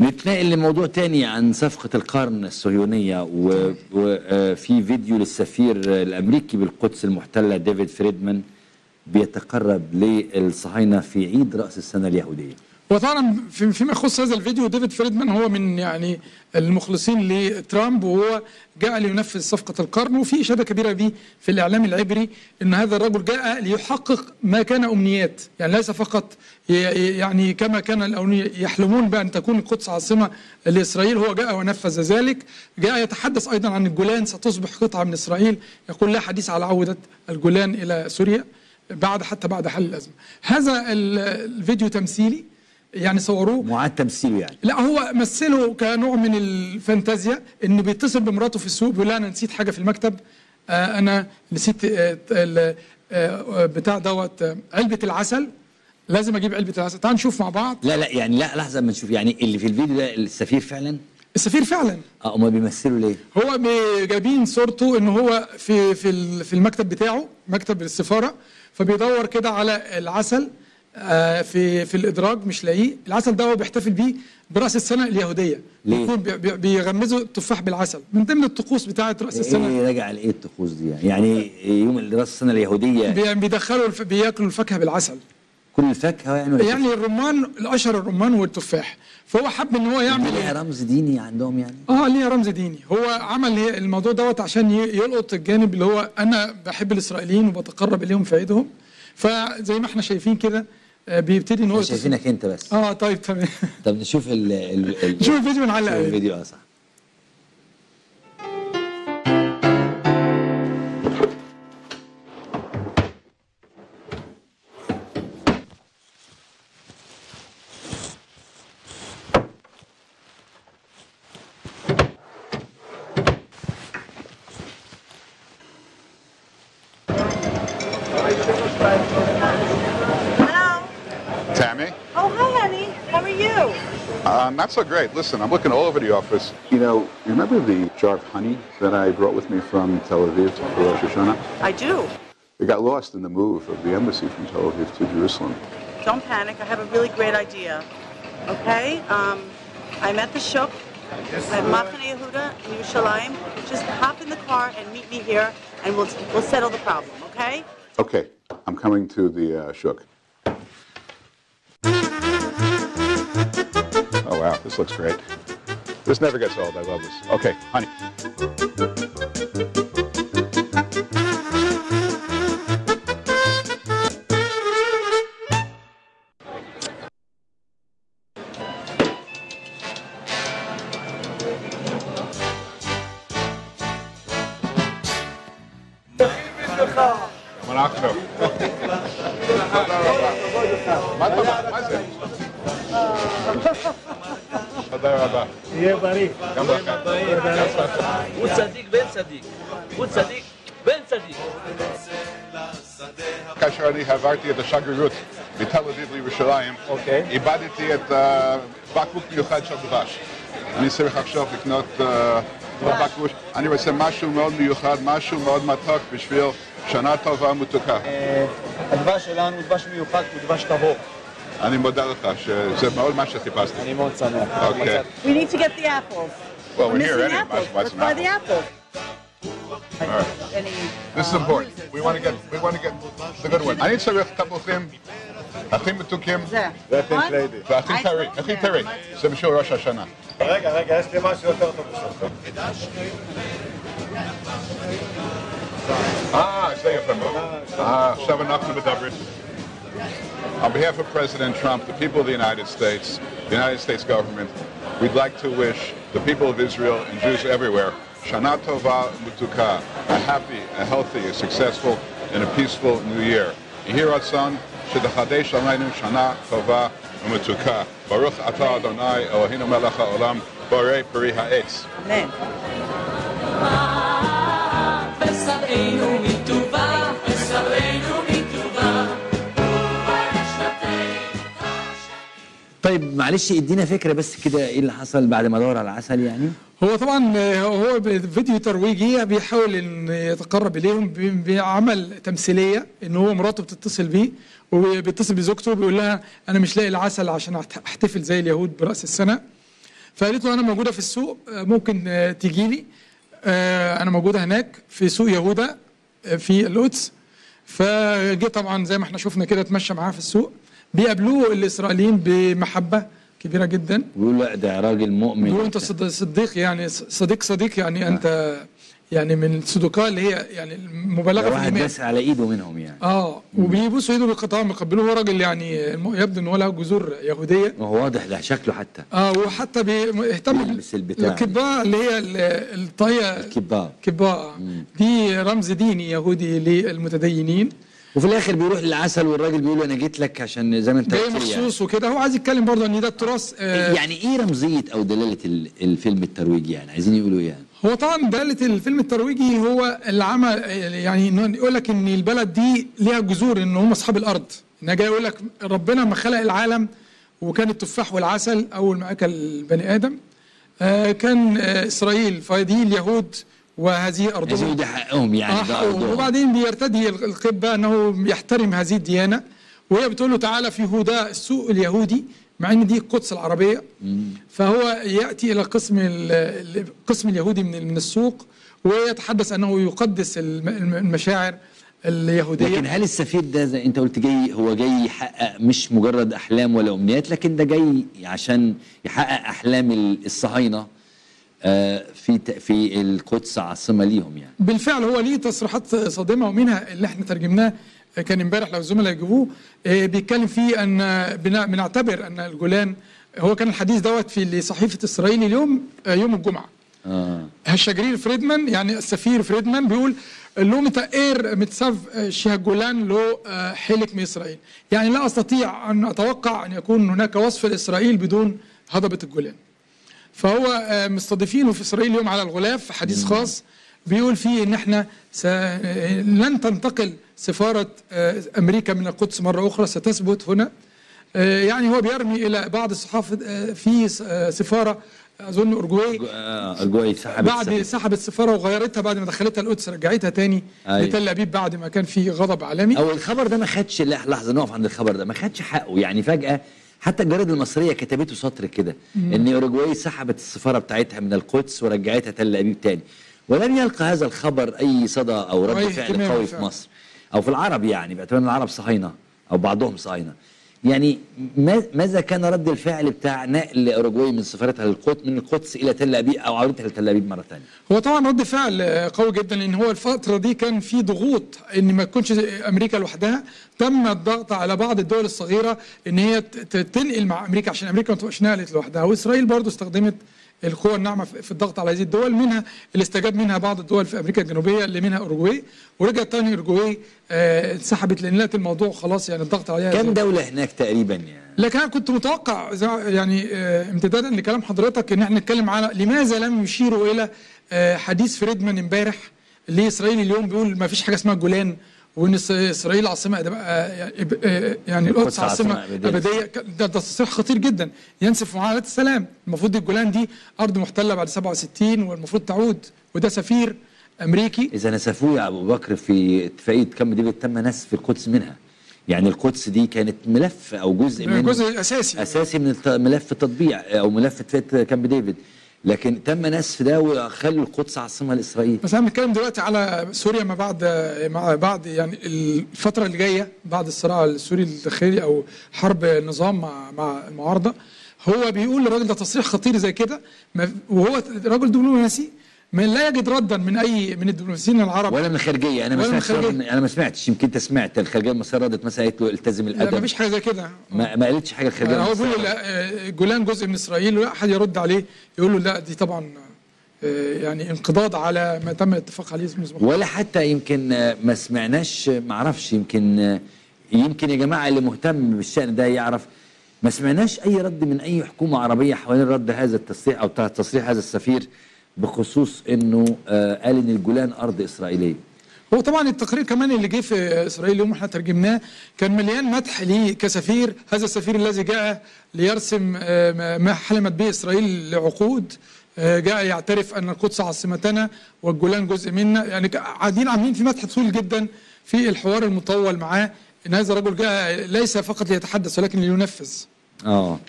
نتنقل لموضوع تاني عن صفقة القرن الصهيونية وفي فيديو للسفير الأمريكي بالقدس المحتلة ديفيد فريدمان بيتقرب للصهاينة في عيد رأس السنة اليهودية. وطبعا في- فيما يخص هذا الفيديو ديفيد فريدمان هو من يعني المخلصين لترامب وهو جاء لينفذ صفقة القرن وفي إشادة كبيرة به في الإعلام العبري أن هذا الرجل جاء ليحقق ما كان أمنيات. يعني ليس فقط يعني كما كان الأولين يحلمون بأن تكون القدس عاصمة لإسرائيل هو جاء ونفذ ذلك. جاء يتحدث أيضا عن الجولان ستصبح قطعة من إسرائيل. يقول لا حديث على عودة الجولان إلى سوريا بعد حتى بعد حل الأزمة. هذا ال- الفيديو تمثيلي. يعني صوروه. معاد تمثيله يعني. لا هو مثله كنوع من الفانتازيا إنه بيتصل بمراته في السوق بيقول لها أنا نسيت حاجة في المكتب آه أنا نسيت آه ال- آه بتاع دوت آه، علبة العسل. لازم أجيب علبة العسل. تعال نشوف مع بعض. لا لا يعني لا لحظة ما نشوف. يعني اللي في الفيديو ده السفير فعلا؟ السفير فعلا. آه هما بيمثلوا ليه؟ هو بي- جايبين صورته ان هو في في في المكتب بتاعه مكتب السفاره فبيدور كده على العسل. آه، في في الإدراج مش لاقيه. العسل ده هو بيحتفل بيه برأس السنة اليهودية. ليه؟ بيكون بي- بي- بيغمسوا التفاح بالعسل. من ضمن الطقوس بتاعه رأس السنة. إيه راجع لإيه الطقوس دي؟ يعني؟ يعني يوم رأس السنة اليهودية. بي- بيدخلوا الف... بياكلوا الفاكهة بالعسل. كل الفاكهة يعني يعني الرمان الأشهر الرمان والتفاح. فهو حب إن هو يعمل ليها رمز ديني عندهم يعني؟ آه ليه رمز ديني. هو عمل هي- الموضوع دوت عشان يلقط الجانب اللي هو أنا بحب الإسرائيليين وبتقرب إليهم في عيدهم. فزي ما إحنا شايفين كده آه، بيبتدي ان هو إحنا شايفينك أنت بس. آه طيب تمام. طب نشوف ال ال نشوف الفيديو ونعلق نشوف عليه. الفيديو آه صح. Tammy? Oh, hi, honey. How are you? Uh, not so great. Listen, I'm looking all over the office. You know, you remember the jar of honey that I brought with me from Tel Aviv for Rosh Hashanah? I do. It got lost in the move of the embassy from Tel Aviv to Jerusalem. Don't panic. I have a really great idea. Okay? Um, I'm at the Shuk at Machane Yehuda in Yerushalayim. Just hop in the car and meet me here, and we'll we'll settle the problem. Okay? Okay, I'm coming to the uh, Shuk. wow, this looks great. This never gets old. I love this. Okay, honey. מלאכתו. מה אתה מה זה? תודה רבה. יהיה בריא. גם לכם. הוא צדיק בן צדיק. הוא צדיק בן צדיק. כאשר אני עברתי את השגרירות מתל אביב לירושלים, אוקיי. איבדתי את אה, בקבוק מיוחד של דבש. אני צריך עכשיו לקנות אה, בקבוק. אני רוצה משהו מאוד מיוחד, משהו מאוד מתוק בשביל שנה טובה ומתוקה. אה, הדבש שלנו הוא דבש מיוחד, הוא דבש טהור. אני מודה לך שזה מאוד מה שחיפשתי. אני מאוד שמח. אוקיי. We need to get the apples. Well, we're here missing anyway. apples. Buy Let's some buy the apples. apples. All right. Any, This is important. We want to get we want to get the good one. אני צריך תפוחים הכי מתוקים זה. זה פינק נכון? ליידי. והכי I טרי, told הכי them. טרי. זה בשביל ראש השנה. רגע, רגע, יש לי משהו יותר טוב בשבילך. אה, זה יפה מאוד. אה, עכשיו אנחנו מדברים. On behalf of President Trump, the people of the United States, the United States government, we'd like to wish the people of Israel and Jews everywhere Shana Tova Mutuka, a happy, a healthy, a successful, and a peaceful new year. Yehir son, Shedechadesh Aleinu Shana Tova Mutuka. Baruch atah Adonai Eloheinu Melech HaOlam, Borei Peri HaEtz. Amen. طيب معلش ادينا فكرة بس كده إيه اللي حصل بعد ما دور على العسل يعني؟ هو طبعا آه، هو فيديو ترويجي بيحاول إن يتقرب إليهم بعمل تمثيلية إن هو مراته بتتصل بيه وبيتصل بزوجته بيقول لها أنا مش لاقي العسل عشان أحتفل زي اليهود برأس السنة. فقالت له أنا موجودة في السوق آه، ممكن آه، تيجي لي. أنا موجودة هناك في سوق يهوذا آه، في القدس. فجه طبعا زي ما إحنا شفنا كده اتمشى معاها في السوق. بيقابلوه الإسرائيليين بمحبة كبيرة جدا. بيقول لا ده راجل مؤمن. بيقولوا أنت صد- صديق يعني صديق صديق يعني أنت يعني من الصدقاء اللي هي يعني المبالغة في واحد الإيمان. داس على إيده منهم يعني. آه. وبيبوسوا إيده بالقطام يقبلوه هو راجل يعني يبدو إن هو له جذور يهودية. هو واضح ده شكله حتى. آه. وحتى بيهتم. الكباء اللي هي ال- الطاقية. كباب كباء. دي رمز ديني يهودي للمتدينين. وفي الآخر بيروح للعسل والراجل بيقول له أنا جيت لك عشان زي ما أنت جاي يعني. مخصوص وكده. هو عايز يتكلم برضه إن ده التراث آه يعني إيه رمزية أو دلالة ال- الفيلم الترويجي يعني؟ عايزين يقولوا إيه يعني؟ هو طبعا دلالة الفيلم الترويجي هو اللي عمل يعني يقول لك إن البلد دي ليها جذور إن هم أصحاب الأرض. انها جاي يقول لك ربنا لما خلق العالم وكان التفاح والعسل أول ما أكل البني آدم. آه كان آه إسرائيل فدي اليهود وهذه ارضهم ده حقهم يعني ده آه ارضهم وبعدين بيرتدي القبة أنه يحترم هذه الديانة. وهي بتقول له تعالى في هدى السوق اليهودي مع إن دي القدس العربية. فهو يأتي إلى قسم ال- ال- القسم اليهودي من من السوق ويتحدث أنه يقدس الم- الم- المشاعر اليهودية. لكن هل السفير ده زي أنت قلت جاي هو جاي يحقق مش مجرد أحلام ولا أمنيات لكن ده جاي عشان يحقق أحلام ال- الصهاينة؟ في ت- في القدس عاصمة ليهم يعني. بالفعل هو ليه تصريحات صادمة ومنها اللي إحنا ترجمناه كان امبارح لو الزملاء يجيبوه. آه، بيتكلم فيه أن بنعتبر أن الجولان هو كان الحديث دوت في صحيفة إسرائيل اليوم آه، يوم الجمعة. آه. الشجرير فريدمان يعني السفير فريدمان بيقول لو متساف شيها جولان لو آه، حلك من إسرائيل يعني لا أستطيع أن أتوقع أن يكون هناك وصف لإسرائيل بدون هضبة الجولان. فهو آه، مستضيفينه في إسرائيل اليوم على الغلاف حديث خاص بيقول فيه إن إحنا س... آه، لن تنتقل سفارة آه، أمريكا من القدس مرة أخرى ستثبت هنا يعني هو بيرمي إلى بعض الصحافه في سفارة أظن اورجواي الجوي سحبت بعد سحبت. السفارة وغيرتها بعد ما دخلتها القدس رجعتها تاني أيوة. لتل أبيب بعد ما كان في غضب عالمي أو الخبر ده ما خدش لحظة نقف عند الخبر ده ما خدش حقه يعني فجأة حتى الجرائد المصرية كتبته سطر كده إن اوروجواي سحبت السفارة بتاعتها من القدس ورجعتها تل أبيب تاني. ولم يلقى هذا الخبر أي صدى أو رد فعل قوي في. مصر أو في العرب يعني باعتبار إن العرب صهاينة أو بعضهم صهاينة. يعني ما- ماذا كان رد الفعل بتاع نقل اوروجواي من سفارتها للقدس من القدس إلى تل أبيب أو عودتها لتل أبيب مرة ثانية هو طبعا رد فعل قوي جدا لأن هو الفترة دي كان في ضغوط إن ما تكونش أمريكا لوحدها. تم الضغط على بعض الدول الصغيرة إن هي تنقل مع أمريكا عشان أمريكا ما تبقاش نقلت لوحدها. وإسرائيل برضو استخدمت القوى الناعمة في الضغط على هذه الدول منها اللي استجاب منها بعض الدول في أمريكا الجنوبية اللي منها اوروجواي ورجعت تاني اوروجواي آه، انسحبت لأن لقت الموضوع خلاص يعني الضغط عليها كم. دولة هناك تقريبا يعني لكن أنا كنت متوقع يعني آه، امتدادا لكلام حضرتك إن إحنا نتكلم على لماذا لم يشيروا إلى آه، حديث فريدمان امبارح اللي اسرائيل اليوم بيقول ما فيش حاجة اسمها جولان وإن إسرائيل عاصمة أدب- آه، يعني- آه، يعني القدس عاصمة. أبدية. ده ده تصريح خطير جدا. ينسف معاهده السلام. المفروض الجولان دي أرض محتلة بعد 67 والمفروض تعود. وده سفير أمريكي. إذا نسفوه يا أبو بكر في اتفاقية كامب ديفيد تم نسف القدس منها. يعني القدس دي كانت ملف أو جزء من جزء أساسي. أساسي من ملف التطبيع أو ملف اتفاقية كامب ديفيد. لكن تم نسف ده وخلوا القدس عاصمة لإسرائيل بس أنا بنتكلم دلوقتي على سوريا ما بعد مع بعد يعني الفترة اللي جاية بعد الصراع السوري الداخلي أو حرب النظام مع مع المعارضة هو بيقول للراجل ده تصريح خطير زي كده ما- وهو راجل دبلوماسي من لا يجد ردا من اي من الدبلوماسيين العرب. ولا من الخارجية أنا ما سمعتش. أنا ما سمعتش. يمكن أنت سمعت. الخارجية المصرية ردت مثلا قالت له التزم لا الأدب. ما فيش حاجة زي كده. ما, ما قالتش حاجة الخارجية هو المصرية. بيقول لا آه، جولان جزء من إسرائيل ولا أحد يرد عليه. يقول له لا دي طبعا آه، يعني انقضاض على ما تم الاتفاق عليه مسبقا ولا حتى يمكن آه، ما سمعناش ما أعرفش يمكن يمكن يا جماعة اللي مهتم بالشأن ده يعرف. ما سمعناش أي رد من أي حكومة عربية حوالين رد هذا التصريح أو تصريح هذا السفير. بخصوص إنه آه، قال إن الجولان أرض إسرائيلية. هو طبعا التقرير كمان اللي جه في إسرائيل اليوم إحنا ترجمناه كان مليان مدح ليه كسفير هذا السفير الذي جاء ليرسم آه، ما- حلمت به إسرائيل لعقود آه، جاء يعترف أن القدس عاصمتنا والجولان جزء منا. يعني قاعدين عاملين في مدح طويل جدا في الحوار المطول معاه. إن هذا الرجل جاء ليس فقط ليتحدث ولكن لينفذ. آه.